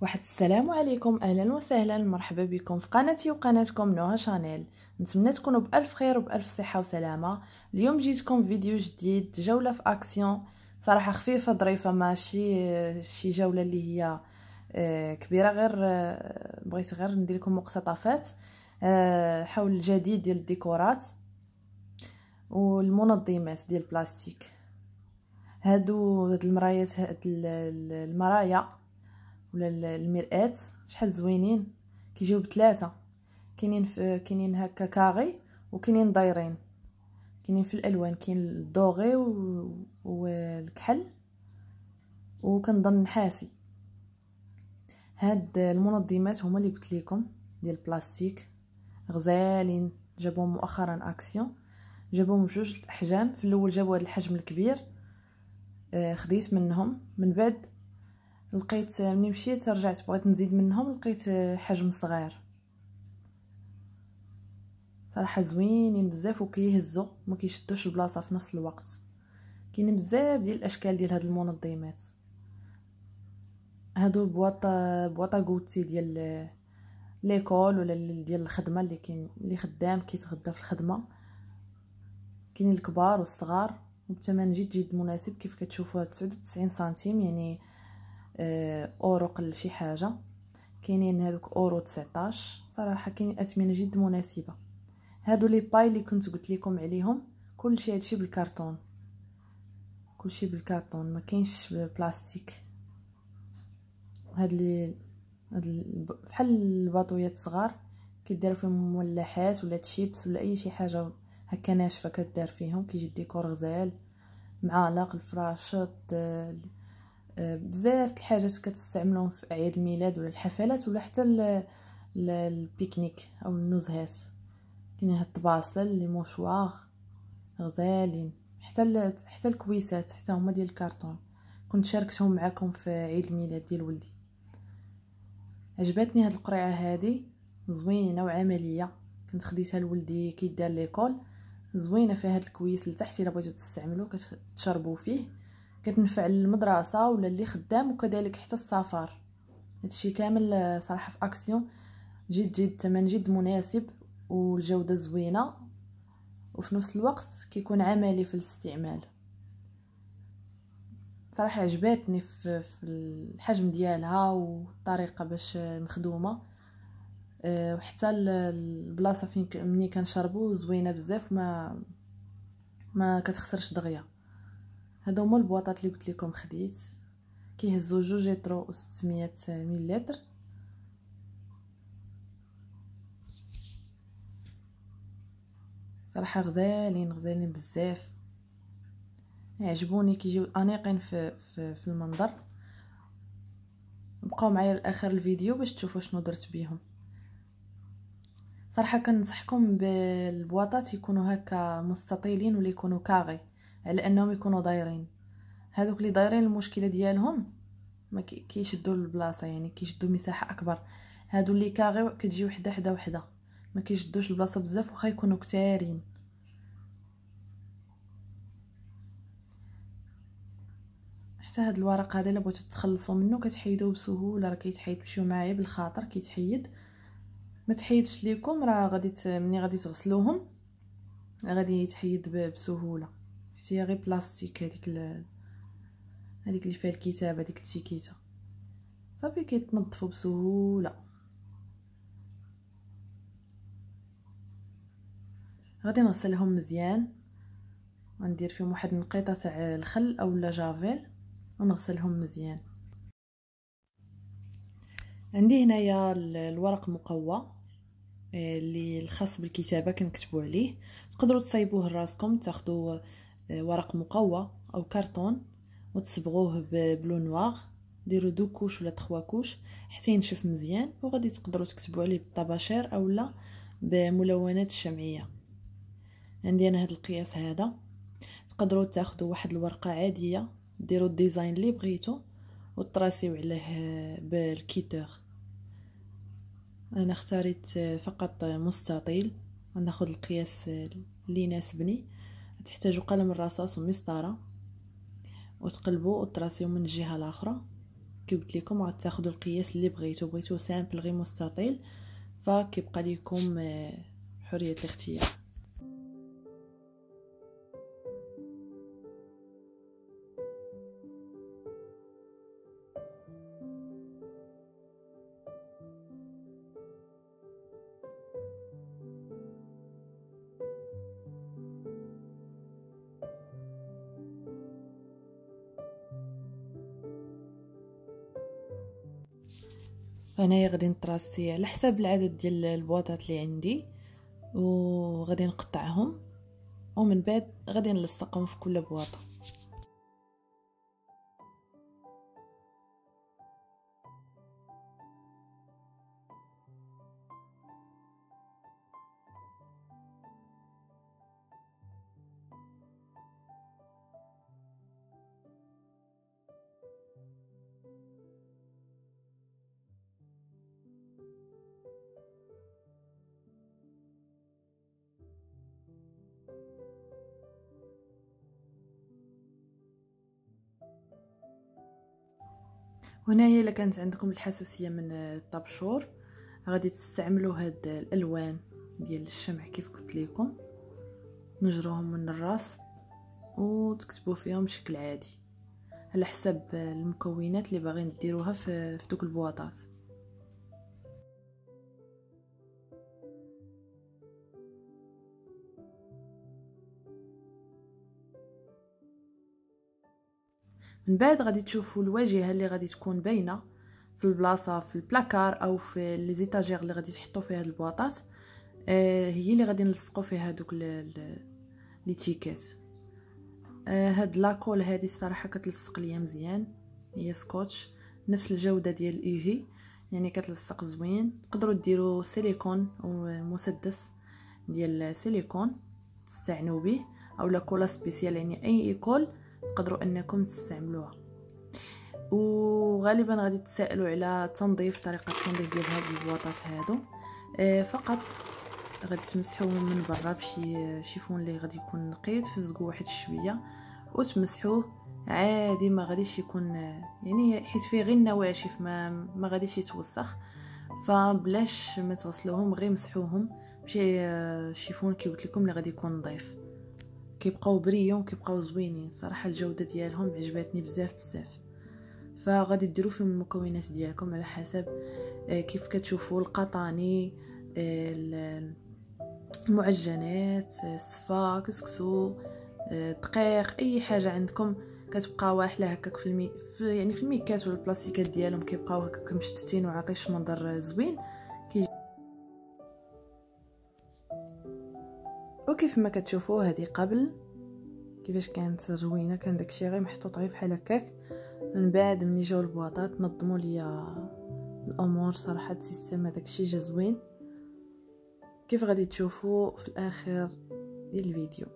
واحد السلام عليكم أهلا وسهلا. مرحبا بكم في قناتي وقناتكم نوها شانيل. نتمنى تكونوا بألف خير وبألف صحة وسلامة. اليوم جيتكم فيديو جديد جولة في أكسيون. صراحة خفيفة ظريفة ماشي شي جولة اللي هي آه، كبيرة غير آه، بغيت غير ندير لكم مقتطفات آه، حول الجديد ديال الديكورات والمنظمات ديال البلاستيك. هادو هاد المرايات هاد المرايا ولا المرآة شحال زوينين؟ كيجيو بثلاثه كاينين في كاينين هكا carré وكاينين دايرين. كاينين في الألوان كاين ال doré والكحل وكنظن نحاسي هاد المنظمات هما اللي قلت لكم ديال البلاستيك. غزالين جابوهم مؤخرا أكسيون. جابوهم بجوج الاحجام في الأول جابوا هذا الحجم الكبير. آه خديت منهم. من بعد لقيت ملي مشيت رجعت بغيت نزيد منهم لقيت حجم صغير. صراحة زوينين بزاف وكيهزوا ما كيشدوش البلاصة في نفس الوقت. كاينين بزاف ديال الأشكال ديال هاد المنظمات. هادو بواطا بواطا غوتي ديال l'école ولا ديال الخدمة اللي كاين اللي خدام كيتغدى في الخدمة. كاينين الكبار والصغار وبثمن جد جد مناسب كيف كتشوفوا 99 سنتيم يعني اورو قل شي حاجة. كاينين هذوك اورو 19 صراحة كاينين أثمنة جد مناسبة. هادو les pailles اللي كنت قلت لكم عليهم كلشي هادشي بالكرتون كلشي بالكرتون ما كاينش بلاستيك هاد لي هاد بحال الباطويات صغار كيدير فيهم مولحات ولا تشيبس ولا أي شي حاجة هكا ناشفة كدار فيهم كيجي الديكور غزال معالق الفراشط بزاف الحاجات كتستعملهم في اعياد الميلاد ولا الحفلات ولا حتى ال pique-nique أو النزهات. كاين هاد الطباصل les mouchoirs غزالين حتى حتى الكويسات حتى هما ديال الكرتون كنت شاركتهم معكم في عيد الميلاد ديال ولدي. عجبتني هاد القرعه هادي زوينة وعملية. كنت خديتها لولدي كيدار ليكول. زوينة فيها هاد الكويس لتحت إلا بغيتو تستعملو كتشربوا فيه. كتنفع المدرسة ولا اللي خدام وكذلك حتى السفر. هادشي كامل صراحة في أكسيون. جد جد الثمن جد مناسب والجودة زوينة. وفي نفس الوقت كيكون عملي في الاستعمال. صراحة عجباتني في, في الحجم ديالها والطريقة باش مخدومة. أه وحتى البلاصة فين ملي كنشربو زوينة بزاف ما ما كتخسرش دغيا. هادو هما البواطات اللي قلت لكم خديت. كيهزو جوج لتر و 600 مليلتر. صراحة غزالين غزالين بزاف. يعجبوني كيجيو انيقين في في, في المنظر. بقاو معايا لآخر الفيديو باش تشوفوا شنو درت بيهم. صراحة كنصحكم بالبواطات يكونوا هكا مستطيلين ولا يكونوا كاغي. على انهم يكونوا دايرين. هذوك اللي دايرين المشكلة ديالهم ما كيشدوا البلاصة يعني كيشدوا مساحة أكبر. هادو اللي كاغي كتجي وحدة حدا وحدة. ما كيشدوش البلاصة بزاف واخا يكونوا كتارين. حتى هاد الورق هذا إلا بغيتو تخلصوا منه كتحيدوه بسهولة. راه كيتحيد تمشيو معايا بالخاطر كيتحيد. ما تحيدش ليكم راه غادي ملي غادي تغسلوهم غادي يتحيد بسهولة. حيت هي غير بلاستيك هذيك ال... هذيك اللي فيها الكتاب هذيك التيكيتة. صافي كيتنظفوا بسهولة. غادي نغسلهم مزيان. غندير فيهم واحد النقيطة تاع الخل اولا جافيل ونغسلهم مزيان. عندي هنايا الورق مقوى آه، اللي الخاص بالكتابة كنكتبوا عليه. تقدروا تصايبوه لراسكم تاخذوا ورق مقوى أو كرتون وتصبغوه ب le noir ديروا deux couches ولا trois couches حتى ينشف مزيان وغادي تقدروا تكتبوا عليه بالطباشير اولا بملونات الشمعيه عندي أنا هذا القياس هذا. تقدروا تاخذوا واحد الورقة عادية ديروا ال design اللي بغيتو وتراسيو عليه بال cutter. أنا اختاريت فقط مستطيل. غناخذ القياس اللي يناسبني. تحتاجوا قلم الرصاص ومسطرة وتقلبوا وتراسيو من الجهة الأخرى. كي قلت لكم غتاخذوا القياس اللي بغيتو بغيتو simple غير مستطيل فكيبقى لكم آه، حرية الاختيار. هنايا غادي نطراسي على حساب العدد ديال البواطات اللي عندي وغادي نقطعهم ومن بعد غادي نلصقهم في كل بواطة. هنايا إلا كانت عندكم الحساسية من الطبشور غادي تستعملوا هاد الألوان ديال الشمع كيف قلت لكم. نجروهم من الراس وتكتبوا فيهم بشكل عادي على حسب المكونات اللي باغيين ديروها في دوك البواطات. من بعد غادي تشوفوا الواجهة اللي غادي تكون باينة في البلاصة في البلاكار أو في les étagères اللي غادي تحطوا فيها البواطات. آه هي اللي غادي نلصقوا فيها دوك les tickets آه هاد la colle هادي الصراحة كتلصق ليا مزيان. هي سكوتش. نفس الجودة ديال الايفي يعني كتلصق زوين. تقدروا ديروا سيليكون أو مسدس ديال سيليكون. تستعنوا به. أو la colle spéciale. يعني أي colle تقدروا أنكم تستعملوها. وغالبا غادي تسألوا على تنظيف طريقة التنظيف ديال هاد البواطات هادو. آه فقط غادي تمسحوهم من برا بشي chiffon اللي غادي يكون نقي تفزقوا واحد شوية وتمسحوه. عادي ما غاديش يكون يعني حيت فيه غير النواشف ما ما غاديش يتوسخ. فبلاش ما تغسلوهم غير مسحوهم بشي chiffon كي قلت لكم اللي غادي يكون نظيف. كيبقاو brillants كيبقاو زوينين. صراحة الجودة ديالهم عجبتني بزاف بزاف. فغادي ديروا فيهم المكونات ديالكم على حسب آه، كيف كتشوفوا القطاني آه، المعجنات آه، الصفا كسكسو دقيق أي حاجة عندكم كتبقى واحلة هكاك في, المي... في يعني في الميكات ولا البلاستيكات ديالهم كيبقاو هكاك مشتتين وعطيش منظر زوين. وكيف ما كتشوفوا هذه قبل؟ كيفاش كانت زوينة؟ كان داكشي غير محطوط غير بحال هكاك. من بعد ملي جاو البواطات نظموا ليا الأمور صراحة السيستم هذاك الشيء جا زوين. كيف غادي تشوفوا في الآخر ديال الفيديو؟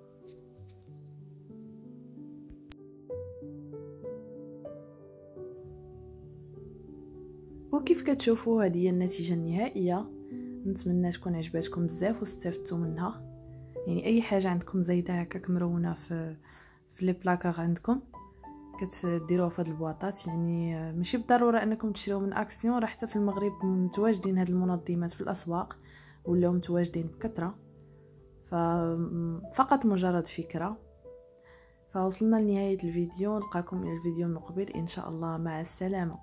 وكيف كتشوفوا هذه هي النتيجة النهائية. نتمنى تكون عجباتكم بزاف واستفدتوا منها. يعني أي حاجة عندكم زايدة هكاك مرونة في في لي بلاكار عندكم كتديروها في هاد البواطات يعني ماشي بالضرورة أنكم تشريو من أكسيون راه حتى في المغرب متواجدين هاد المنظمات في الأسواق ولاو متواجدين بكثرة. فقط مجرد فكرة. فوصلنا لنهاية الفيديو نلقاكم إلى الفيديو المقبل إن شاء الله مع السلامة.